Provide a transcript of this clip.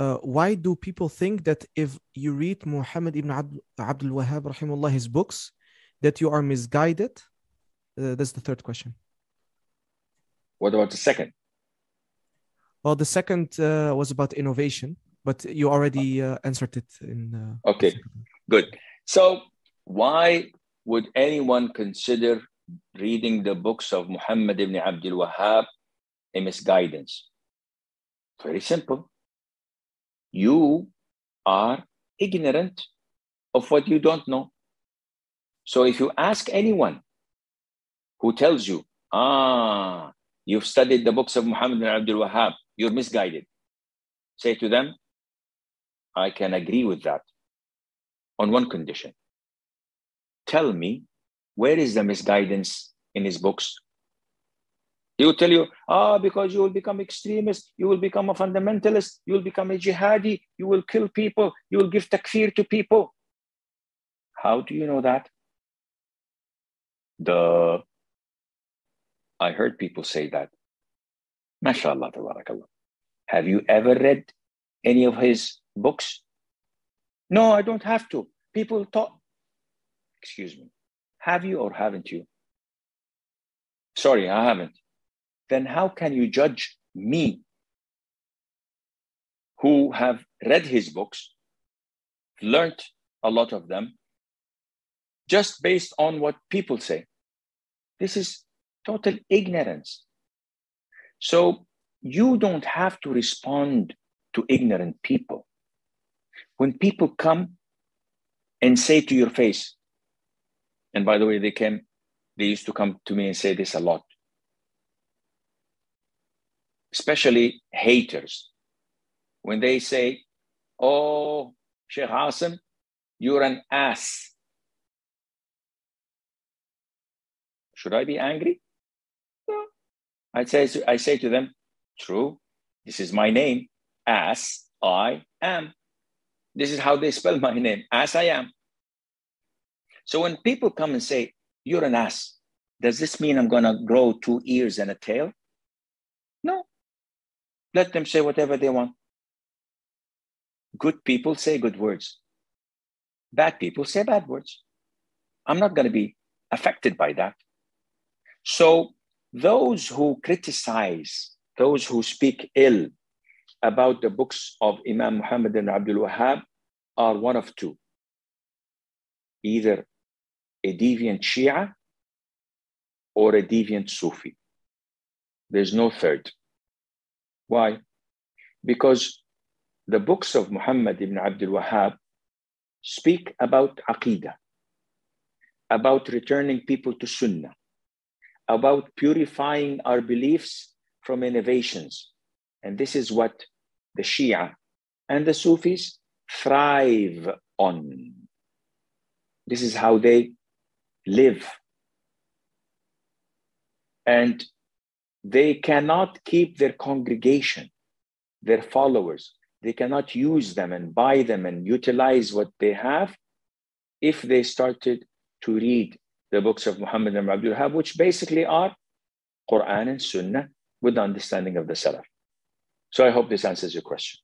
uh, why do people think that if you read Muhammad ibn Abd, Abdul Wahhab, rahimahullah, his books, that you are misguided? Uh, that's the third question. What about the second? Well, the second uh, was about innovation, but you already uh, answered it in. Uh, Okay, good. So, why would anyone consider reading the books of Muhammad ibn Abdul Wahhab a misguidance? Very simple. You are ignorant of what you don't know. So, if you ask anyone who tells you, ah, you've studied the books of Muhammad ibn Abdul Wahhab, you're misguided, say to them, I can agree with that on one condition. Tell me, where is the misguidance in his books? He will tell you, ah, because you will become extremist, you will become a fundamentalist, you will become a jihadi, you will kill people, you will give takfir to people. How do you know that? The I heard people say that. MashaAllah, tabarakallah. Have you ever read any of his books? No, I don't have to. People talk. Excuse me. Have you or haven't you? Sorry, I haven't. Then how can you judge me who have read his books, learned a lot of them, just based on what people say? This is total ignorance. So you don't have to respond to ignorant people. When people come and say to your face, and by the way, they came, they used to come to me and say this a lot, especially haters. When they say, Oh, Sheikh Assim, you're an ass. Should I be angry? No. I say, I say to them, True, this is my name, as I am. This is how they spell my name, as I am. So when people come and say, You're an ass, does this mean I'm going to grow two ears and a tail? Let them say whatever they want. Good people say good words, bad people say bad words. I'm not going to be affected by that. So those who criticize, those who speak ill about the books of Imam Muhammad ibn Abdul Wahhab are one of two. Either a deviant Shia or a deviant Sufi. There's no third. Why? Because the books of Muhammad ibn Abdul Wahhab speak about Aqidah, about returning people to Sunnah, about purifying our beliefs from innovations. And this is what the Shia and the Sufis thrive on. This is how they live. And they cannot keep their congregation, their followers, they cannot use them and buy them and utilize what they have if they started to read the books of Muhammad ibn Abdul Wahhab, which basically are Quran and Sunnah with the understanding of the Salaf. So I hope this answers your question.